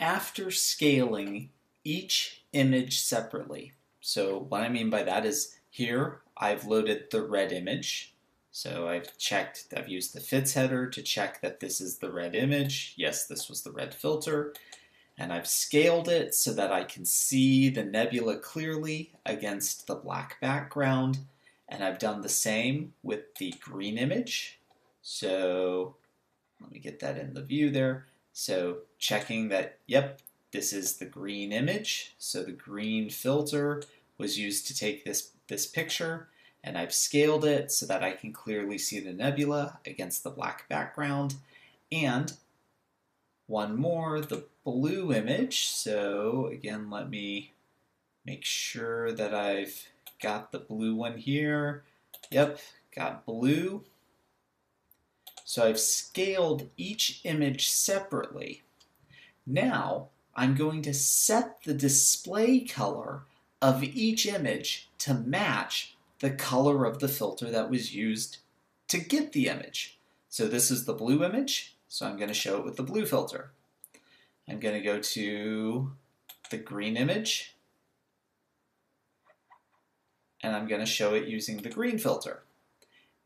after scaling each image separately. So what I mean by that is here I've loaded the red image. So I've checked, I've used the fits header to check that this is the red image. Yes, this was the red filter. And I've scaled it so that I can see the nebula clearly against the black background. And I've done the same with the green image. So let me get that in the view there. So checking that, yep, this is the green image. So the green filter was used to take this, this picture and I've scaled it so that I can clearly see the nebula against the black background. And one more, the blue image. So again, let me make sure that I've got the blue one here. Yep, got blue. So I've scaled each image separately. Now I'm going to set the display color of each image to match the color of the filter that was used to get the image. So this is the blue image, so I'm going to show it with the blue filter. I'm going to go to the green image, and I'm going to show it using the green filter,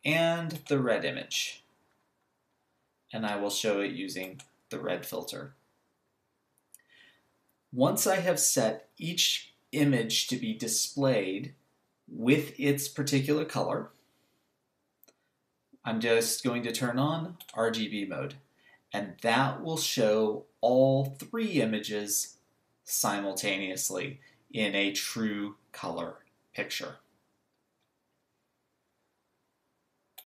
and the red image, and I will show it using the red filter. Once I have set each image to be displayed with its particular color, I'm just going to turn on RGB mode and that will show all three images simultaneously in a true color picture.